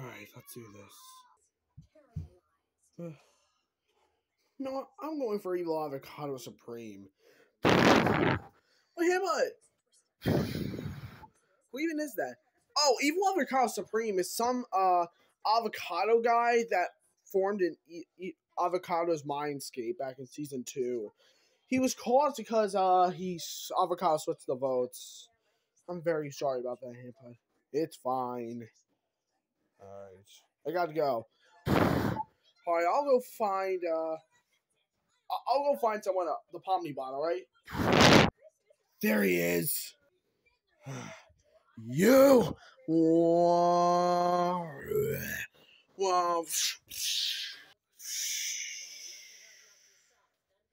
Alright, let's do this. no, I'm going for Evil Avocado Supreme. Wait, what? Who even is that? Oh, Evil Avocado Supreme is some uh avocado guy that formed in e- e- Avocado's Mindscape back in season two. He was called because uh he's avocado switched the votes. I'm very sorry about that, Hampa. It's fine. Alright. I gotta go. Alright, I'll go find uh I'll go find someone uh, the Pomni bot, alright? There he is. You Wow. Wow.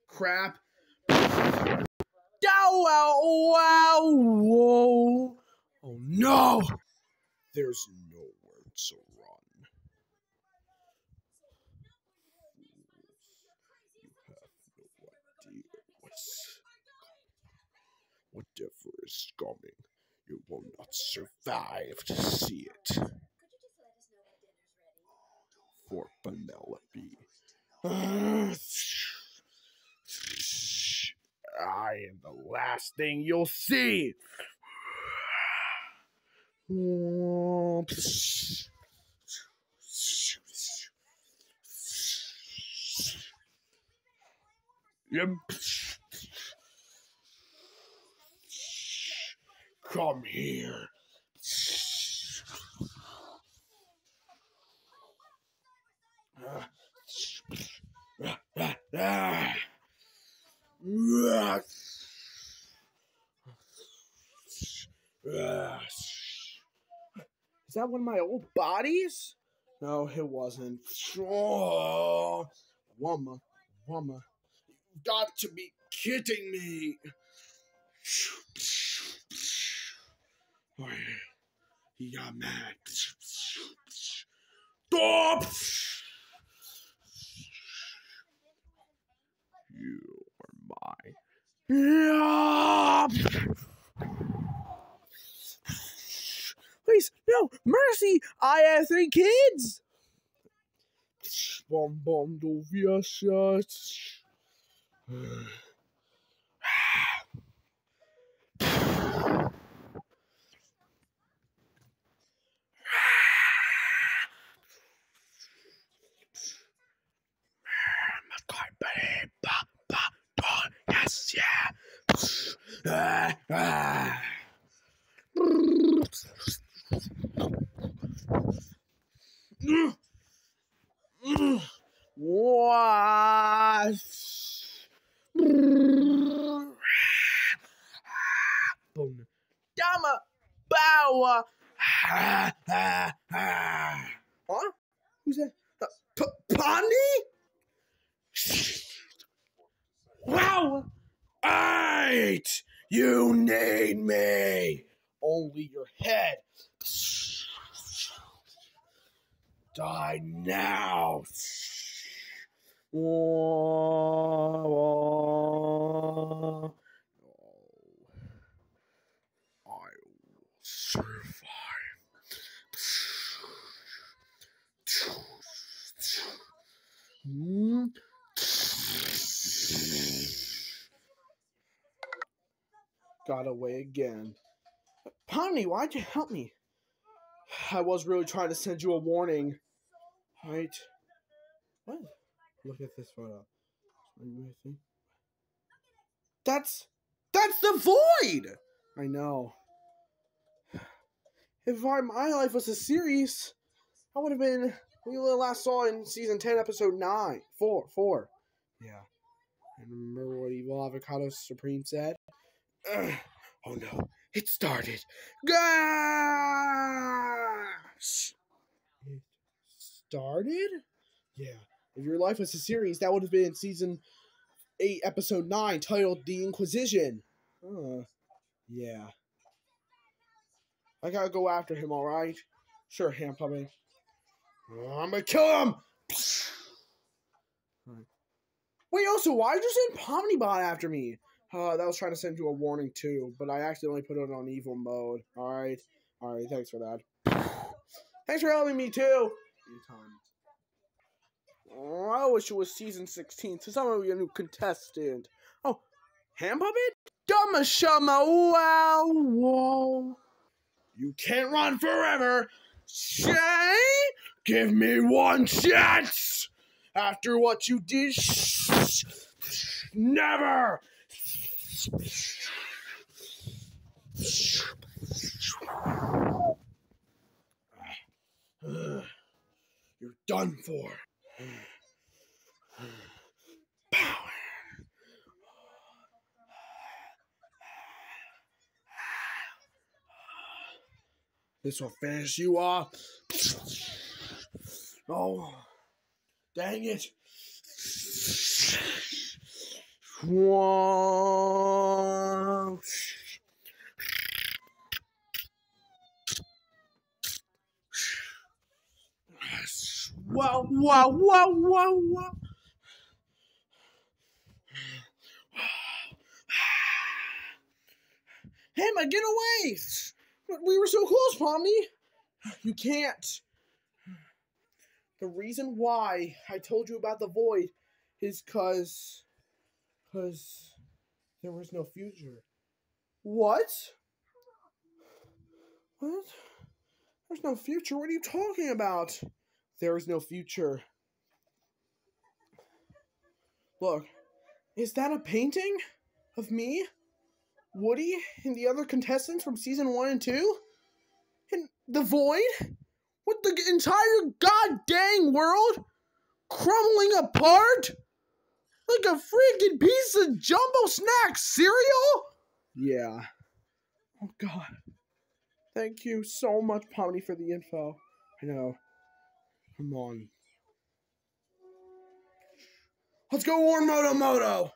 Crap. Wow, wow, whoa. Oh no! There's to run. You have no idea what's whatever is coming. You will not survive to see it. For Penelope. I am the last thing you'll see. Yep. Come here. Is that one of my old bodies? No, it wasn't. Oh, woman, you've got to be kidding me. He got mad. Stop! You are mine. No, mercy! I have three kids! Yes, yeah. Ah, ah. What? Boom. Dama Bow. Huh? Who's that? P- Pondy? Wow! Eight! You need me! Only your head. Die now! I will survive. Got away again. Pomni, why'd you help me? I was really trying to send you a warning. Right? What? Look at this photo. That's that's the void. I know. If our, my life was a series, I would have been we last saw in season ten, episode nine, four, four. Yeah. And remember what Evil Avocado Supreme said? Ugh. Oh no, it started. Gosh! Started? Yeah. If your life was a series, that would have been season 8, episode 9, titled The Inquisition. Huh. Yeah. I gotta go after him, alright? Sure, hand puppet. I'm gonna kill him! Right. Wait, also, why did you send Pomnibot after me? Uh, that was trying to send you a warning too, but I accidentally put it on evil mode. Alright. Alright, thanks for that. Thanks for helping me too. Oh, I wish it was season 16 so someone be a new contestant. Oh, Hand Puppet? Dumma Shama, wow, whoa. You can't run forever. Shay, give me one chance. After what you did, never. Done for. Power. This will finish you off. Oh, dang it. Whoa. Wow, wow, wow, wow, wow. Emma, get away! We were so close, Pomni! You can't. The reason why I told you about the void is cause cause there was no future. What? What? There's no future. What are you talking about? There is no future. Look, is that a painting of me, Woody, and the other contestants from season one and two? And the void? With the entire god dang world crumbling apart? Like a freaking piece of jumbo snack cereal? Yeah. Oh god. Thank you so much, Pomni, for the info. I know. Come on. Let's go Warmoto Moto!